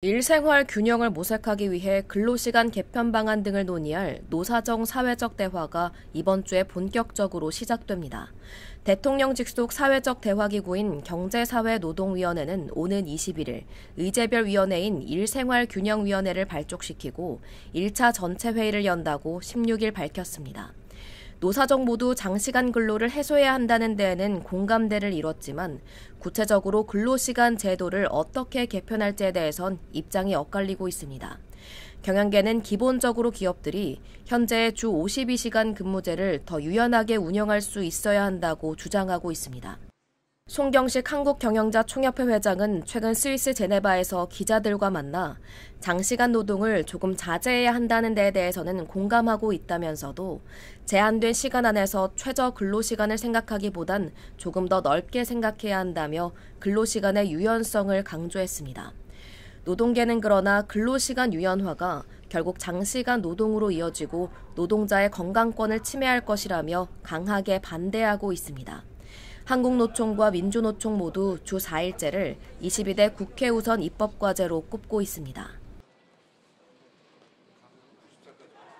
일생활 균형을 모색하기 위해 근로시간 개편 방안 등을 논의할 노사정 사회적 대화가 이번 주에 본격적으로 시작됩니다. 대통령 직속 사회적 대화기구인 경제사회노동위원회는 오는 21일 의제별 위원회인 일생활균형위원회를 발족시키고 1차 전체 회의를 연다고 16일 밝혔습니다. 노사정 모두 장시간 근로를 해소해야 한다는 데에는 공감대를 이뤘지만 구체적으로 근로시간 제도를 어떻게 개편할지에 대해선 입장이 엇갈리고 있습니다. 경영계는 기본적으로 기업들이 현재 주 52시간 근무제를 더 유연하게 운영할 수 있어야 한다고 주장하고 있습니다. 송경식 한국경영자 총협회 회장은 최근 스위스 제네바에서 기자들과 만나 장시간 노동을 조금 자제해야 한다는 데에 대해서는 공감하고 있다면서도 제한된 시간 안에서 최저 근로시간을 생각하기보단 조금 더 넓게 생각해야 한다며 근로시간의 유연성을 강조했습니다. 노동계는 그러나 근로시간 유연화가 결국 장시간 노동으로 이어지고 노동자의 건강권을 침해할 것이라며 강하게 반대하고 있습니다. 한국노총과 민주노총 모두 주 4일째를 22대 국회 우선 입법과제로 꼽고 있습니다.